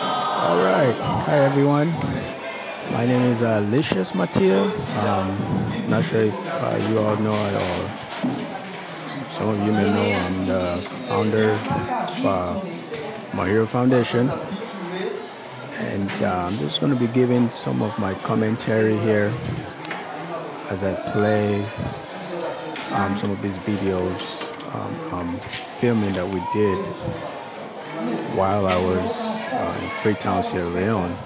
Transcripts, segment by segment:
All right. Hi, everyone. My name is uh, Licious Mathia. Um, not sure if uh, you all know it or some of you may know. I'm the founder of uh, My Hero Foundation. And uh, I'm just going to be giving some of my commentary here as I play um, some of these videos um, um, filming that we did while I was uh, in Freetown, Sierra Leone,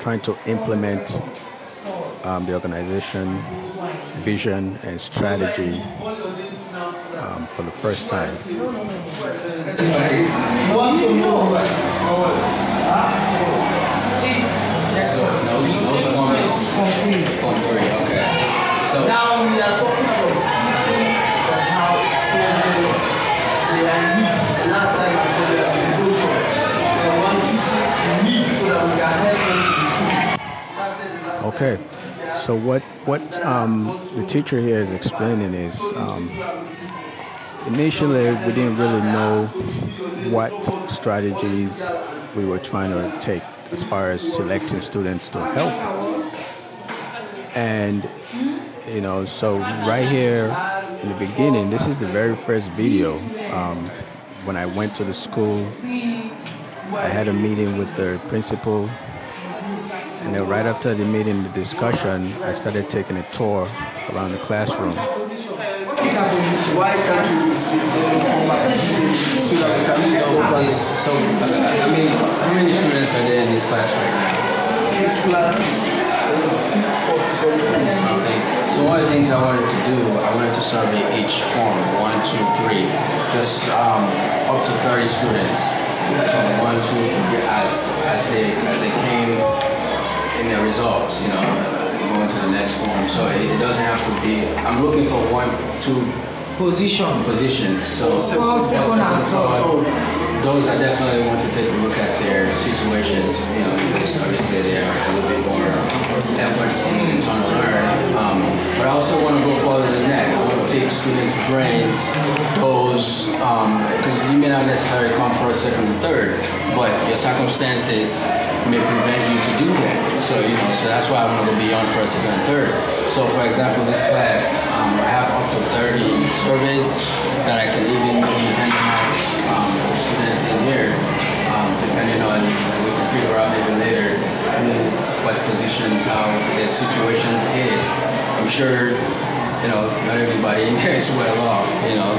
trying to implement um, the organization vision and strategy um, for the first time. Now we are talking about how they are need. Last time I said that devotion. They want to need so that we can help them in school. Started the last Okay, so what what um, the teacher here is explaining is um, initially we didn't really know what strategies we were trying to take as far as selecting students to help, and you know, so right here in the beginning, this is the very first video. Um, when I went to the school, I had a meeting with the principal and then right after the meeting, the discussion, I started taking a tour around the classroom. Why can't you speak so that we can properly? So, I mean, how many students are there in this class right now? This class is 40 something. Something. So one of the things I wanted to do, I wanted to survey each form, one, two, three, just um, up to 30 students. From one, two, three, as, as, they, as they came in their results, you know, uh, going to the next form. So it, it doesn't have to be, I'm looking for one, two Position. positions. So First, second, and third. those I definitely want to take a look at their situations, you know, because obviously they are a little bit more in trying to learn. Um, but I also want to go further than that. I want to pick students' brains, those, because you may not necessarily come first, second, and third, but your circumstances may prevent you to do that. So, you know, so that's why I want to go beyond first, second, and third. So, for example, this class, um, I have up to 30 surveys that I can even be handing out um, to students in here, um, depending on, we can figure out maybe later what positions, how their situations is. I'm sure, you know, not everybody in here is well off, you know,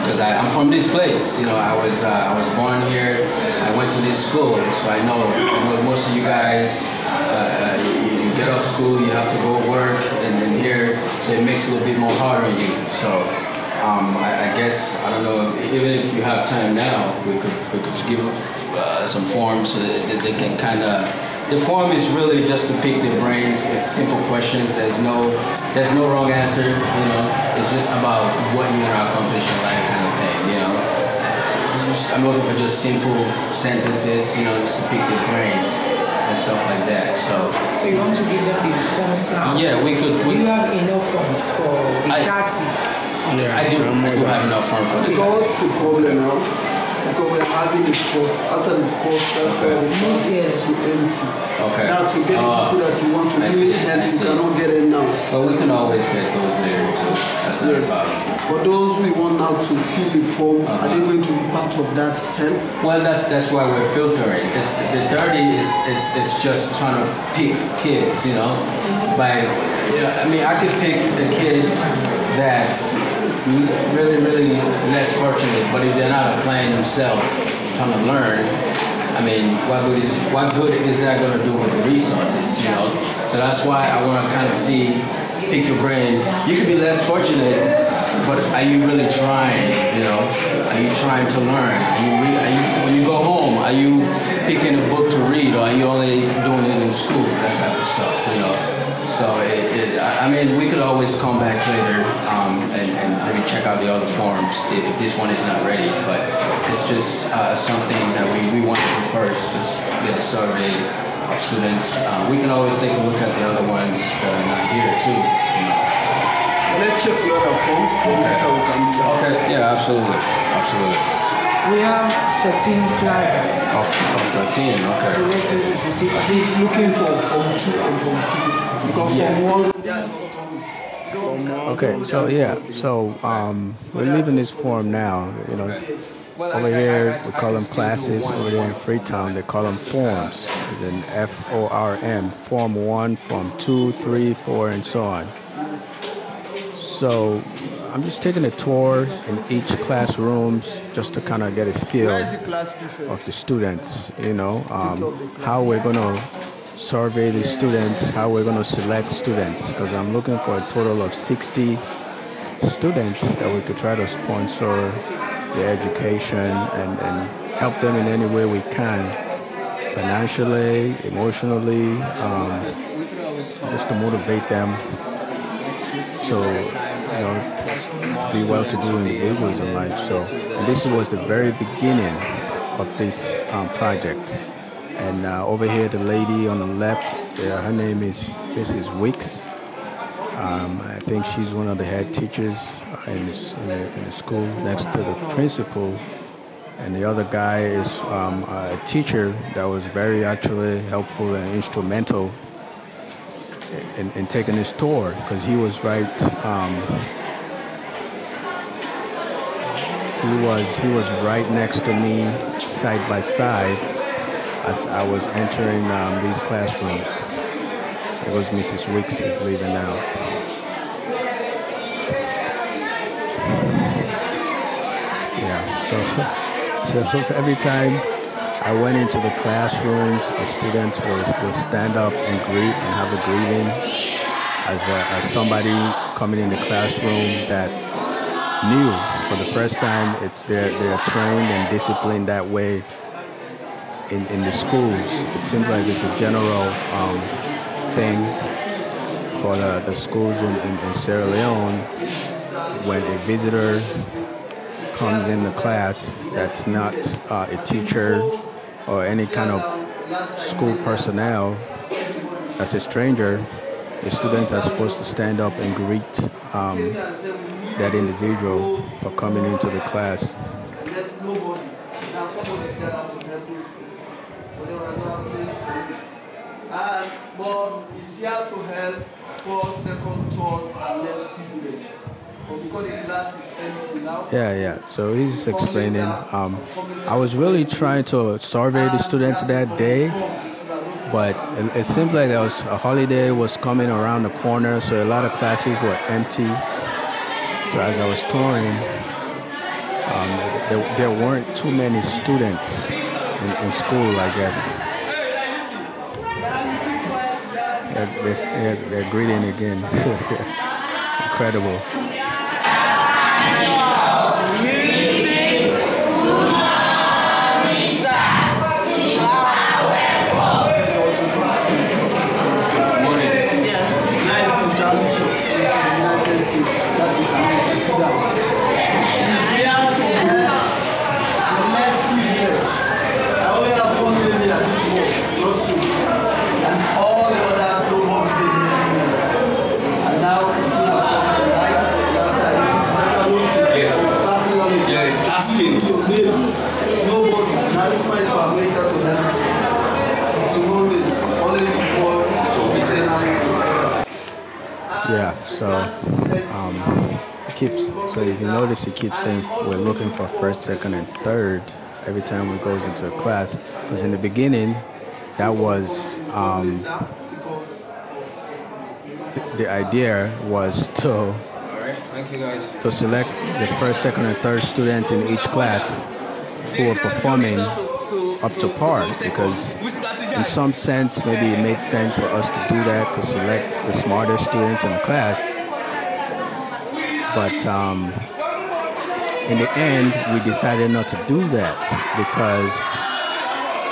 because I I'm from this place. You know, I was uh, I was born here. I went to this school, so I know, you know most of you guys. Uh, you, you get off school, you have to go work, and then here, so it makes it a little bit more hard on you. So um, I, I guess I don't know. Even if you have time now, we could we could give uh, some forms so that they can kind of. The form is really just to pick their brains. It's simple questions. There's no there's no wrong answer. You know, it's just about what you want to accomplish in life, kind of thing. You know, just- I'm looking for just simple sentences. You know, just to pick their brains and stuff like that. So So you want to give them the forms now? yeah, we could. Do We, you have enough forms for the I- 30? I do. I do have enough form for the. Because what's the problem now? Because we're having a sport. After the sport, that's why uh, the class Yes. is empty. Okay. Now to get the uh, people that you want to I really see, help, I you see. cannot get it now. But we can always get those later too. That's not Yes. But those we want now to fill the form, are they uh-huh. going to be part of that help? Well, that's that's why we're filtering. It's the dirty is it's it's just trying to pick kids, you know. Mm-hmm. By yeah, I mean, I could pick a kid that's really really less fortunate, but if they're not applying themselves, trying to learn, I mean, what good is what good is that going to do with the resources, you know? So that's why I want to kind of see, pick your brain. You could be less fortunate, but are you really trying? You know, are you trying to learn? Are you, re- are you when you go home? Are you picking a book to read, or are you only doing it in school? That type of stuff, you know. So it, it, I mean, we could always come back later um, and, and maybe check out the other forms if, if this one is not ready. But it's just uh, something that we, we want to do first. Just get a survey of students. Um, we can always take a look at the other ones that are not here too. You know. Let's check the other forms, then that's how we that. Okay. Yeah, absolutely, absolutely. We have 13 classes. Oh, oh, 13, So okay. let's say if you take I think it's looking for form two and form three. Because form one, they are just coming. From one Okay, so yeah, so um, we're leaving this form now. You know, over here we call them classes. Over there in Freetown, they call them forms. It's an F O R M, form one, form two, three, four, and so on. So I'm just taking a tour in each classrooms just to kind of get a feel of the students, you know, um, how we're going to survey the students, how we're going to select students, because I'm looking for a total of 60 students that we could try to sponsor their education and, and help them in any way we can, financially, emotionally, um, just to motivate them to, know, be well-to-do in individuals in life. So, this was the very beginning of this um, project. And uh, over here, the lady on the left, uh, her name is Mrs. Wicks. Um, I think she's one of the head teachers in, in, the, in the school next to the principal. And the other guy is um, a teacher that was very actually helpful and instrumental in, in taking this tour because he was right. Um, he was he was right next to me, side by side, as I was entering um, these classrooms. It was Mrs. Wicks is leaving now. Yeah. So so every time I went into the classrooms, the students would, stand up and greet and have a greeting as, a, as somebody coming in the classroom that's new for the first time. It's they're, they're trained and disciplined that way in, in the schools. It seems like it's a general um, thing for the, the schools in, in, in Sierra Leone when a visitor comes in the class that's not uh, a teacher or any kind of school personnel as a stranger, the students are supposed to stand up and greet um, that individual for coming into the class. But for but it's here to help first, second, third, and less. But because the class is empty now. Yeah, yeah. So he's explaining. Um, I was really trying to survey the students that day, but it, it seems like there was a holiday was coming around the corner, so a lot of classes were empty. So as I was touring, um, there, there weren't too many students in, in school, I guess. They're, they're, they're greeting again. Incredible. It's Yeah, so um, it keeps so if you notice, he keeps saying we're looking for first, second, and third every time we goes into a class. Because in the beginning, that was um, the, idea was to to select the first, second, and third students in each class who are performing up to par because in some sense maybe it made sense for us to do that to select the smarter students in the class. But um, in the end we decided not to do that because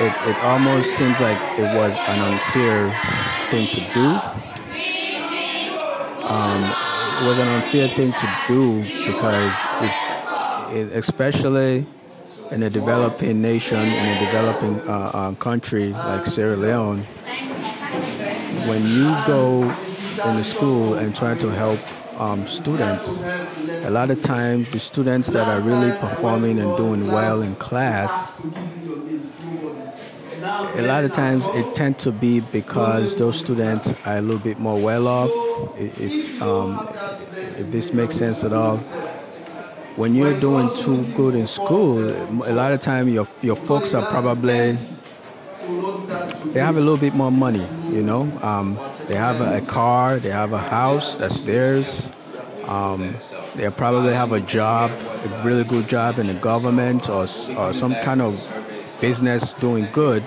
it, it almost seems like it was an unfair thing to do. Um, it was an unfair thing to do because if, it, especially in a developing nation, in a developing uh, uh, country like Sierra Leone, when you go in the school and try to help um, students, a lot of times the students that are really performing and doing well in class, a lot of times it tends to be because those students are a little bit more well off. If, um, if this makes sense at all, when you're doing too good in school, a lot of time your your folks are probably they have a little bit more money, you know. Um, they have a, a, car, they have a house that's theirs. Um, they probably have a job, a really good job in the government or, or some kind of business doing good,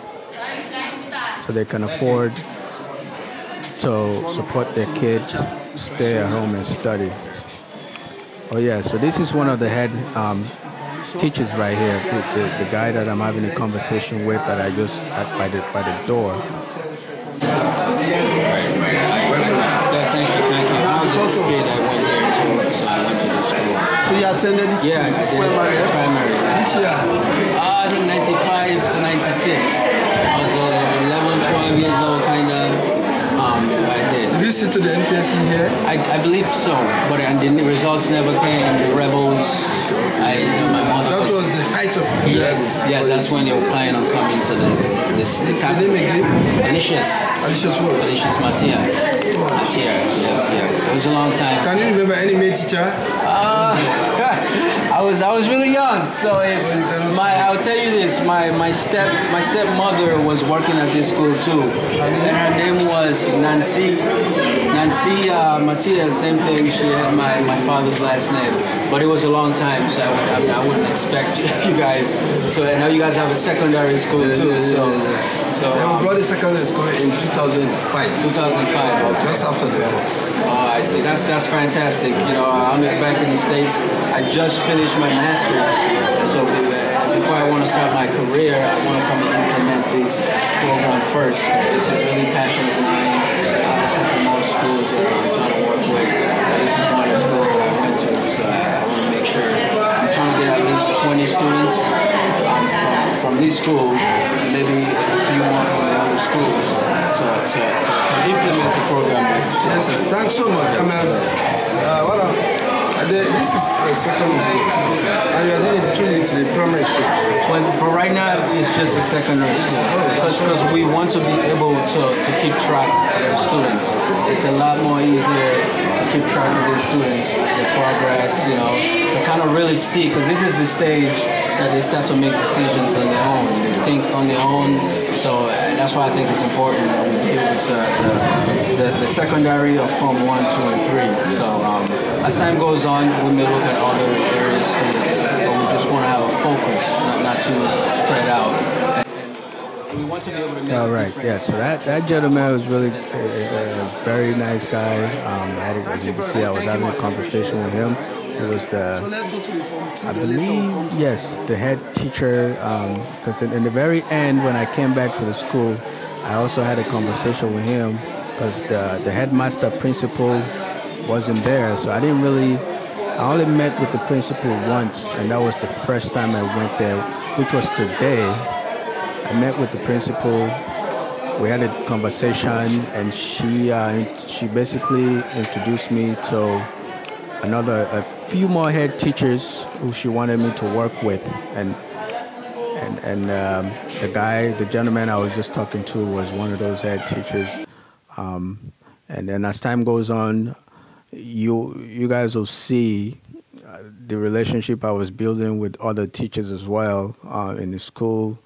so they can afford to support their kids, stay at home and study. Oh yeah, so this is one of the head um, teachers right here, the, the, the, guy that I'm having a conversation with that I just at by the by the door. Yeah, thank you, thank you. I was a kid that went there too, so I went to the school. So you attended this yeah, school? Yeah, primary? primary. Which year? Uh, I think 95, 96. Here? I, I believe so, but and the results never came. The rebels, I, my mother. That was the height of Yes, yes, that's when they were planning on coming to the this the Your name again? Alicious. Alicious what? Alicious Mathia. Yeah, yeah. It was a long time. Can you remember any male teacher? Uh, I was I was really young, so it's my. I'll tell you this. My my step my stepmother was working at this school too, and her name was Nancy Nancy uh, Matias. Same thing. She had my, my father's last name, but it was a long time, so I, would, I, mean, I wouldn't expect you guys. So I know you guys have a secondary school too. So so Yeah, we um, brought the secondary school in 2005, 2005. just after the war. Oh, I see. That's that's fantastic. You know, I'm back in the states. I just finished my master's, so before I want to start my career, I want to come and implement this program first. It's a really passionate of mine. Uh, most schools that I'm trying to work with. This is one of the schools that I went to, so I, I want to make sure I'm trying to get 20 students from, this school, maybe a few more from the other schools to, to, to, implement the program Yes, sir. Thanks so much. I mean, uh, what? Uh, the, this is a secondary school, and you are with the primary school. Well, for right now, it's just a secondary school because we want to be able to, to keep track of the students. It's a lot more easier to keep track of the students, their progress, you know, to kind of really see because this is the stage that they start to make decisions on their own, they think on their own. So that's why I think it's important that we give uh, the, the, the secondary of Form 1, 2, and 3. So um, as time goes on, we may look at other areas but we just want to have a focus, not, not too spread out. And, and we want to be able to make All right, yeah. So that, that gentleman was really a, a very nice guy. Um, I had, as you can see, I was having a conversation with him. He was the, So let's go to the form two. I believe, yes, the head teacher. Um, because in, in the very end, when I came back to the school, I also had a conversation with him because the, the headmaster principal wasn't there. So I didn't really, I only met with the principal once, and that was the first time I went there, which was today. I met with the principal. We had a conversation, and she uh, she basically introduced me to another a few more head teachers who she wanted me to work with, and and and um, the guy, the gentleman I was just talking to, was one of those head teachers. Um, and then as time goes on, you you guys will see uh, the relationship I was building with other teachers as well uh, in the school.